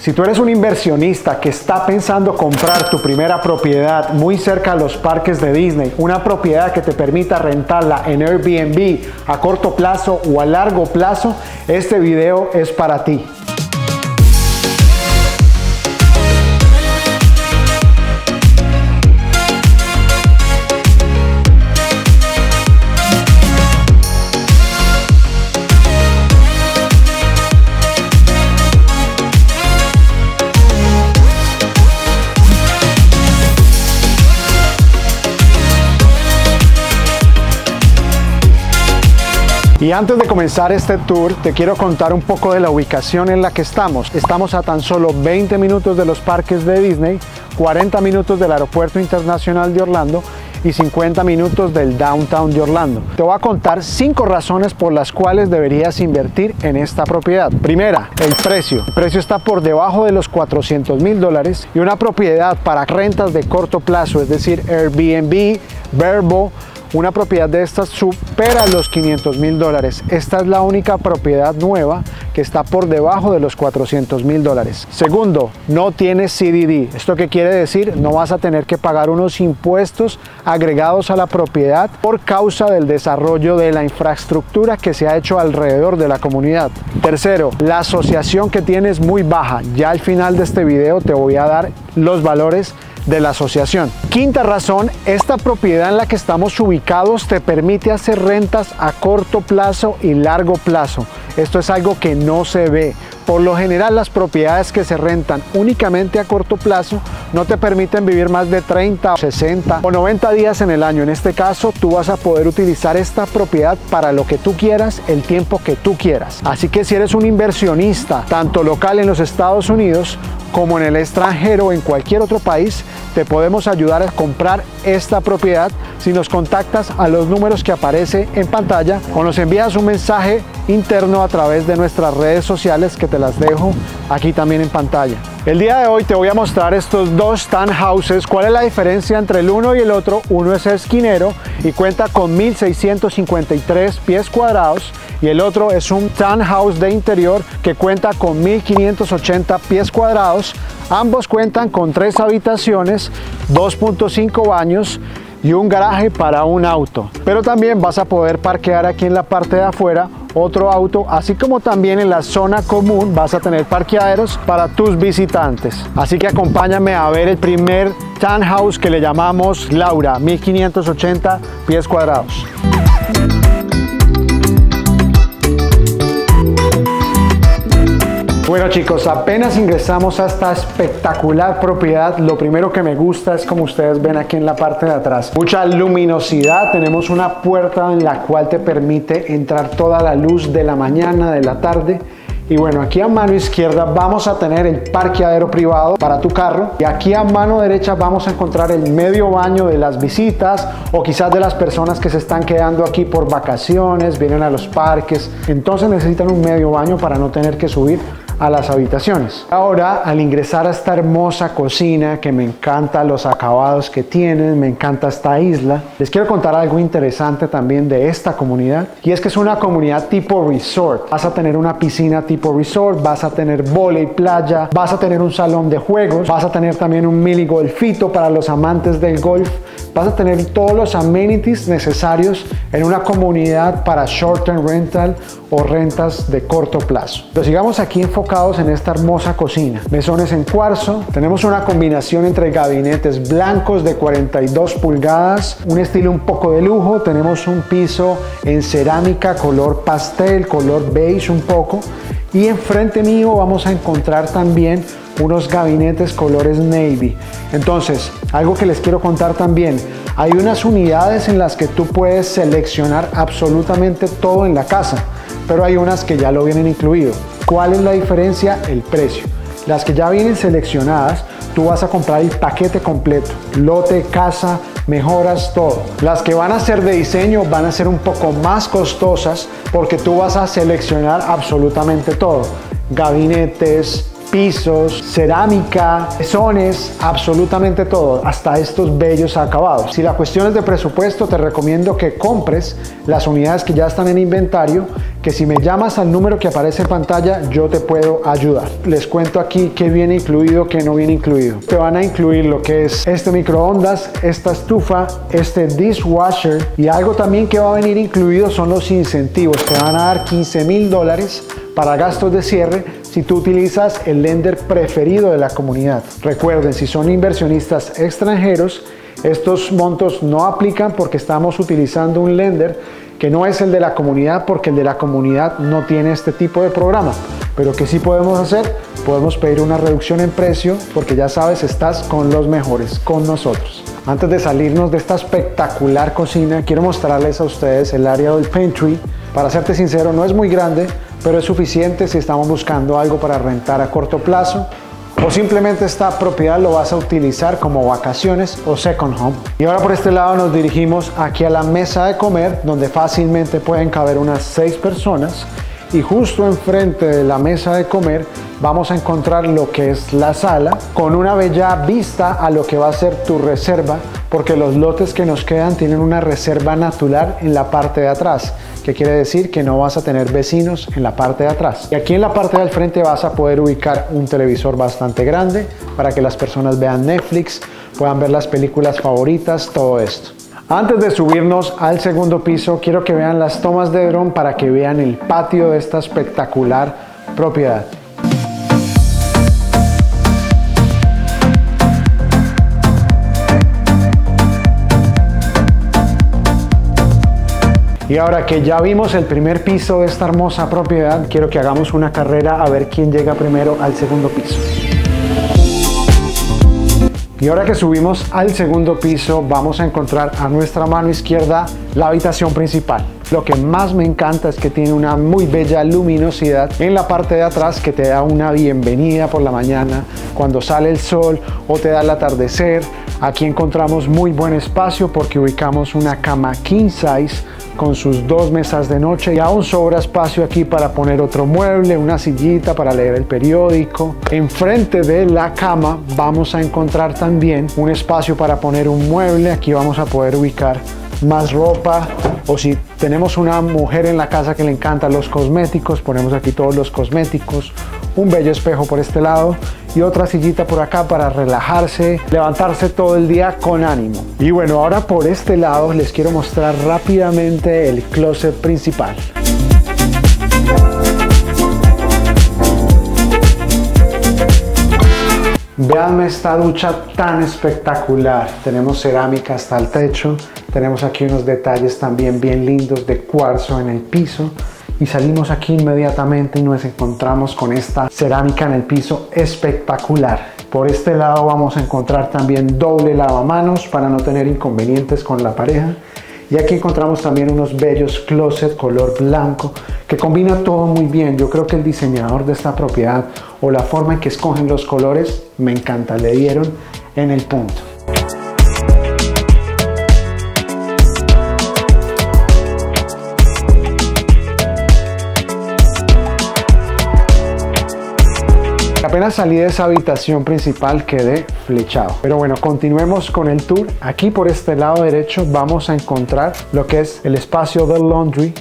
Si tú eres un inversionista que está pensando comprar tu primera propiedad muy cerca de los parques de Disney, una propiedad que te permita rentarla en Airbnb a corto plazo o a largo plazo, este video es para ti. Y antes de comenzar este tour, te quiero contar un poco de la ubicación en la que estamos. Estamos a tan solo 20 minutos de los parques de Disney, 40 minutos del Aeropuerto Internacional de Orlando y 50 minutos del downtown de Orlando. Te voy a contar 5 razones por las cuales deberías invertir en esta propiedad. Primera, el precio. El precio está por debajo de los 400 mil dólares y una propiedad para rentas de corto plazo, es decir, Airbnb, Verbo, una propiedad de estas supera los 500 mil dólares. Esta es la única propiedad nueva que está por debajo de los 400 mil dólares. Segundo, no tiene CDD. ¿Esto qué quiere decir? No vas a tener que pagar unos impuestos agregados a la propiedad por causa del desarrollo de la infraestructura que se ha hecho alrededor de la comunidad. Tercero, la asociación que tiene es muy baja. Ya al final de este video te voy a dar los valores de la asociación. Quinta razón, esta propiedad en la que estamos ubicados te permite hacer rentas a corto plazo y largo plazo. Esto es algo que no se ve. Por lo general las propiedades que se rentan únicamente a corto plazo no te permiten vivir más de 30, 60 o 90 días en el año. En este caso tú vas a poder utilizar esta propiedad para lo que tú quieras, el tiempo que tú quieras. Así que si eres un inversionista, tanto local en los Estados Unidos como en el extranjero o en cualquier otro país, te podemos ayudar a comprar esta propiedad si nos contactas a los números que aparece en pantalla o nos envías un mensaje interno a través de nuestras redes sociales que te las dejo aquí también en pantalla. El día de hoy te voy a mostrar estos dos townhouses. ¿Cuál es la diferencia entre el uno y el otro? Uno es esquinero y cuenta con 1653 pies cuadrados y el otro es un townhouse de interior que cuenta con 1580 pies cuadrados. Ambos cuentan con tres habitaciones, 2.5 baños y un garaje para un auto. Pero también vas a poder parquear aquí en la parte de afuera otro auto, así como también en la zona común vas a tener parqueaderos para tus visitantes. Así que acompáñame a ver el primer townhouse que le llamamos Laura, 1580 pies cuadrados. Bueno chicos, apenas ingresamos a esta espectacular propiedad, lo primero que me gusta es como ustedes ven aquí en la parte de atrás, mucha luminosidad, tenemos una puerta en la cual te permite entrar toda la luz de la mañana, de la tarde, y bueno, aquí a mano izquierda vamos a tener el parqueadero privado para tu carro. Y aquí a mano derecha vamos a encontrar el medio baño de las visitas o quizás de las personas que se están quedando aquí por vacaciones, vienen a los parques. Entonces necesitan un medio baño para no tener que subir a las habitaciones. Ahora, al ingresar a esta hermosa cocina que me encanta los acabados que tienen, me encanta esta isla, les quiero contar algo interesante también de esta comunidad y es que es una comunidad tipo resort. Vas a tener una piscina tipo resort, vas a tener volei playa, vas a tener un salón de juegos, vas a tener también un mini golfito para los amantes del golf, vas a tener todos los amenities necesarios en una comunidad para short term rental o rentas de corto plazo. Pero sigamos aquí enfocados en esta hermosa cocina. Mesones en cuarzo, tenemos una combinación entre gabinetes blancos de 42 pulgadas, un estilo un poco de lujo, tenemos un piso en cerámica color pastel, color beige un poco y enfrente mío vamos a encontrar también unos gabinetes colores navy. Entonces, algo que les quiero contar también, hay unas unidades en las que tú puedes seleccionar absolutamente todo en la casa pero hay unas que ya lo vienen incluido. ¿Cuál es la diferencia? El precio. Las que ya vienen seleccionadas, tú vas a comprar el paquete completo, lote, casa, mejoras, todo. Las que van a ser de diseño van a ser un poco más costosas porque tú vas a seleccionar absolutamente todo. Gabinetes, pisos, cerámica, mesones, absolutamente todo, hasta estos bellos acabados. Si la cuestión es de presupuesto, te recomiendo que compres las unidades que ya están en inventario, que si me llamas al número que aparece en pantalla, yo te puedo ayudar. Les cuento aquí qué viene incluido, qué no viene incluido. Te van a incluir lo que es este microondas, esta estufa, este dishwasher y algo también que va a venir incluido son los incentivos. Te van a dar 15 mil dólares para gastos de cierre si tú utilizas el lender preferido de la comunidad. Recuerden, si son inversionistas extranjeros, estos montos no aplican porque estamos utilizando un lender que no es el de la comunidad porque el de la comunidad no tiene este tipo de programa. Pero que sí podemos hacer, podemos pedir una reducción en precio porque ya sabes, estás con los mejores, con nosotros. Antes de salirnos de esta espectacular cocina, quiero mostrarles a ustedes el área del pantry. Para serte sincero, no es muy grande, pero es suficiente si estamos buscando algo para rentar a corto plazo o simplemente esta propiedad lo vas a utilizar como vacaciones o second home. Y ahora por este lado nos dirigimos aquí a la mesa de comer donde fácilmente pueden caber unas seis personas y justo enfrente de la mesa de comer vamos a encontrar lo que es la sala con una bella vista a lo que va a ser tu reserva porque los lotes que nos quedan tienen una reserva natural en la parte de atrás que quiere decir que no vas a tener vecinos en la parte de atrás. Y aquí en la parte del frente vas a poder ubicar un televisor bastante grande para que las personas vean Netflix puedan ver las películas favoritas todo esto antes de subirnos al segundo piso, quiero que vean las tomas de dron para que vean el patio de esta espectacular propiedad. Y ahora que ya vimos el primer piso de esta hermosa propiedad, quiero que hagamos una carrera a ver quién llega primero al segundo piso. Y ahora que subimos al segundo piso vamos a encontrar a nuestra mano izquierda la habitación principal. Lo que más me encanta es que tiene una muy bella luminosidad en la parte de atrás que te da una bienvenida por la mañana cuando sale el sol o te da el atardecer. Aquí encontramos muy buen espacio porque ubicamos una cama king size con sus dos mesas de noche y aún sobra espacio aquí para poner otro mueble, una sillita para leer el periódico. Enfrente de la cama vamos a encontrar también un espacio para poner un mueble. Aquí vamos a poder ubicar más ropa o si tenemos una mujer en la casa que le encantan los cosméticos, ponemos aquí todos los cosméticos, un bello espejo por este lado y otra sillita por acá para relajarse, levantarse todo el día con ánimo. Y bueno, ahora por este lado les quiero mostrar rápidamente el closet principal. Veanme esta ducha tan espectacular. Tenemos cerámica hasta el techo. Tenemos aquí unos detalles también bien lindos de cuarzo en el piso y salimos aquí inmediatamente y nos encontramos con esta cerámica en el piso espectacular. Por este lado vamos a encontrar también doble lavamanos para no tener inconvenientes con la pareja. Y aquí encontramos también unos bellos closet color blanco que combina todo muy bien. Yo creo que el diseñador de esta propiedad o la forma en que escogen los colores me encanta. Le dieron en el punto. Apenas salí de esa habitación principal quedé flechado. Pero bueno, continuemos con el tour. Aquí por este lado derecho vamos a encontrar lo que es el espacio del laundry.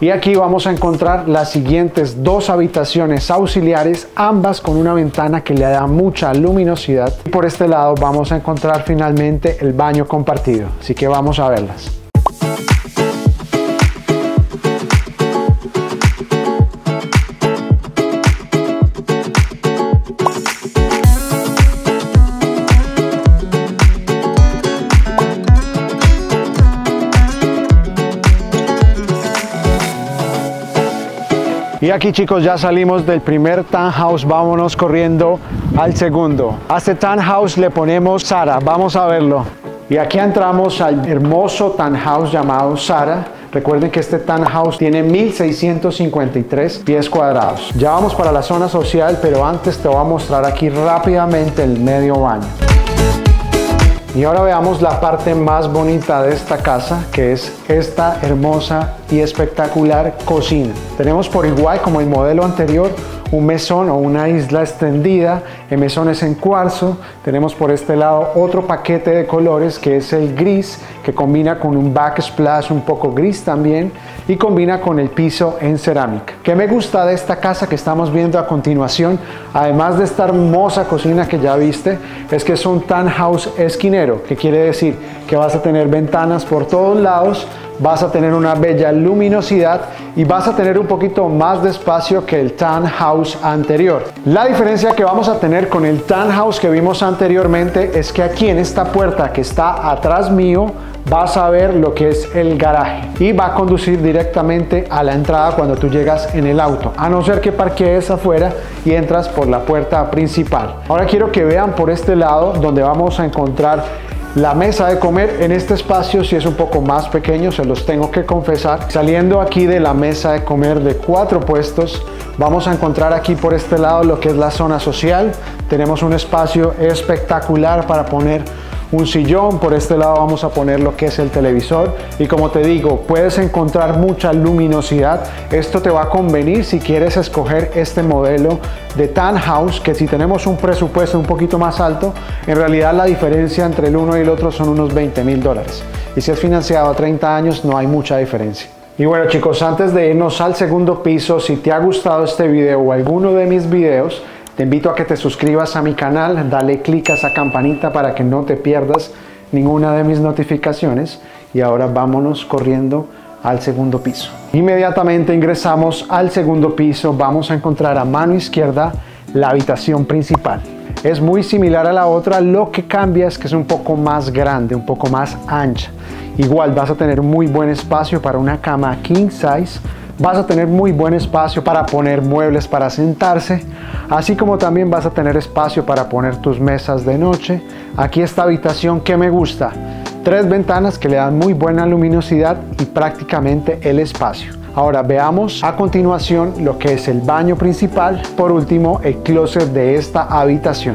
Y aquí vamos a encontrar las siguientes dos habitaciones auxiliares, ambas con una ventana que le da mucha luminosidad. Y por este lado vamos a encontrar finalmente el baño compartido. Así que vamos a verlas. Y aquí chicos ya salimos del primer townhouse, vámonos corriendo al segundo. A este townhouse le ponemos Sara, vamos a verlo. Y aquí entramos al hermoso townhouse llamado Sara. Recuerden que este townhouse tiene 1653 pies cuadrados. Ya vamos para la zona social, pero antes te voy a mostrar aquí rápidamente el medio baño. Y ahora veamos la parte más bonita de esta casa, que es esta hermosa y espectacular cocina. Tenemos por igual como el modelo anterior un mesón o una isla extendida, en mesones en cuarzo. Tenemos por este lado otro paquete de colores que es el gris, que combina con un backsplash un poco gris también y combina con el piso en cerámica. ¿Qué me gusta de esta casa que estamos viendo a continuación? Además de esta hermosa cocina que ya viste, es que es un townhouse esquinero, que quiere decir que vas a tener ventanas por todos lados, vas a tener una bella luminosidad y vas a tener un poquito más de espacio que el townhouse anterior. La diferencia que vamos a tener con el townhouse que vimos anteriormente es que aquí en esta puerta que está atrás mío vas a ver lo que es el garaje y va a conducir directamente a la entrada cuando tú llegas en el auto, a no ser que parquees afuera y entras por la puerta principal. Ahora quiero que vean por este lado donde vamos a encontrar la mesa de comer en este espacio si es un poco más pequeño, se los tengo que confesar. Saliendo aquí de la mesa de comer de cuatro puestos, vamos a encontrar aquí por este lado lo que es la zona social. Tenemos un espacio espectacular para poner un sillón, por este lado vamos a poner lo que es el televisor y como te digo, puedes encontrar mucha luminosidad. Esto te va a convenir si quieres escoger este modelo de townhouse, que si tenemos un presupuesto un poquito más alto, en realidad la diferencia entre el uno y el otro son unos 20 mil dólares. Y si es financiado a 30 años, no hay mucha diferencia. Y bueno chicos, antes de irnos al segundo piso, si te ha gustado este video o alguno de mis videos, te invito a que te suscribas a mi canal, dale clic a esa campanita para que no te pierdas ninguna de mis notificaciones. Y ahora vámonos corriendo al segundo piso. Inmediatamente ingresamos al segundo piso, vamos a encontrar a mano izquierda la habitación principal. Es muy similar a la otra, lo que cambia es que es un poco más grande, un poco más ancha. Igual vas a tener muy buen espacio para una cama king size, vas a tener muy buen espacio para poner muebles para sentarse, así como también vas a tener espacio para poner tus mesas de noche. Aquí esta habitación que me gusta, tres ventanas que le dan muy buena luminosidad y prácticamente el espacio. Ahora veamos a continuación lo que es el baño principal, por último el closet de esta habitación.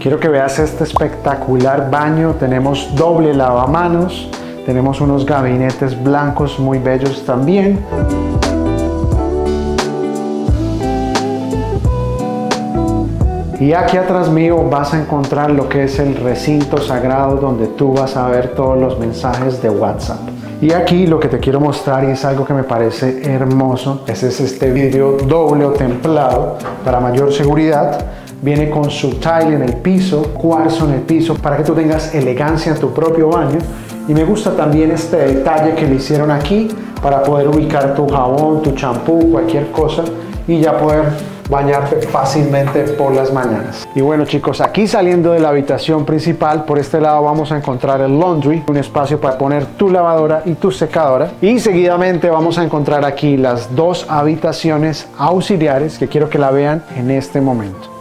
Quiero que veas este espectacular baño. Tenemos doble lavamanos. Tenemos unos gabinetes blancos muy bellos también. Y aquí atrás mío vas a encontrar lo que es el recinto sagrado donde tú vas a ver todos los mensajes de WhatsApp. Y aquí lo que te quiero mostrar y es algo que me parece hermoso, es este vidrio doble o templado para mayor seguridad viene con su tile en el piso, cuarzo en el piso, para que tú tengas elegancia en tu propio baño. Y me gusta también este detalle que le hicieron aquí para poder ubicar tu jabón, tu champú, cualquier cosa y ya poder bañarte fácilmente por las mañanas. Y bueno chicos, aquí saliendo de la habitación principal, por este lado vamos a encontrar el laundry, un espacio para poner tu lavadora y tu secadora. Y seguidamente vamos a encontrar aquí las dos habitaciones auxiliares que quiero que la vean en este momento.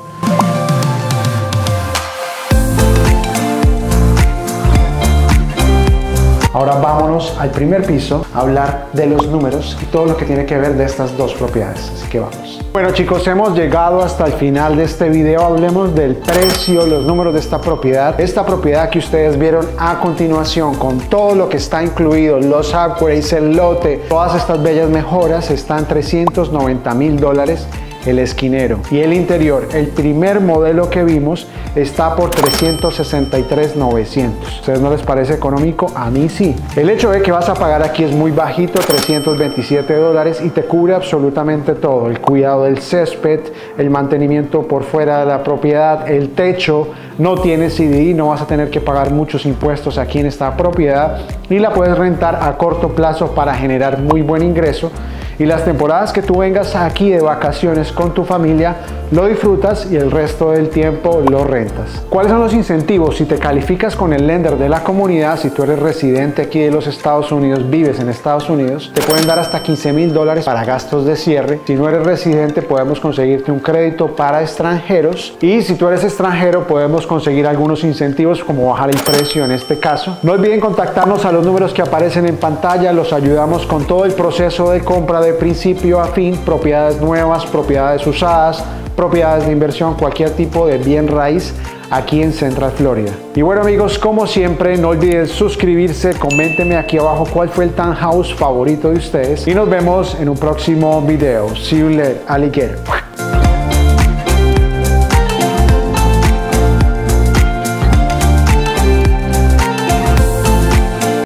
Ahora vámonos al primer piso a hablar de los números y todo lo que tiene que ver de estas dos propiedades. Así que vamos. Bueno chicos, hemos llegado hasta el final de este video. Hablemos del precio, los números de esta propiedad. Esta propiedad que ustedes vieron a continuación con todo lo que está incluido, los upgrades, el lote, todas estas bellas mejoras están 390 mil dólares el esquinero. Y el interior, el primer modelo que vimos, está por 363,900. ¿Ustedes no les parece económico? A mí sí. El hecho de que vas a pagar aquí es muy bajito, 327 dólares y te cubre absolutamente todo. El cuidado del césped, el mantenimiento por fuera de la propiedad, el techo, no tienes CDI, no vas a tener que pagar muchos impuestos aquí en esta propiedad y la puedes rentar a corto plazo para generar muy buen ingreso y las temporadas que tú vengas aquí de vacaciones con tu familia lo disfrutas y el resto del tiempo lo rentas. ¿Cuáles son los incentivos? Si te calificas con el lender de la comunidad, si tú eres residente aquí de los Estados Unidos, vives en Estados Unidos, te pueden dar hasta 15 mil dólares para gastos de cierre. Si no eres residente, podemos conseguirte un crédito para extranjeros. Y si tú eres extranjero, podemos conseguir algunos incentivos como bajar el precio en este caso. No olviden contactarnos a los números que aparecen en pantalla. Los ayudamos con todo el proceso de compra principio a fin, propiedades nuevas, propiedades usadas propiedades de inversión, cualquier tipo de bien raíz aquí en Central Florida. Y bueno amigos, como siempre, no olviden suscribirse, coméntenme aquí abajo cuál fue el townhouse favorito de ustedes y nos vemos en un próximo video. See you later, alligator.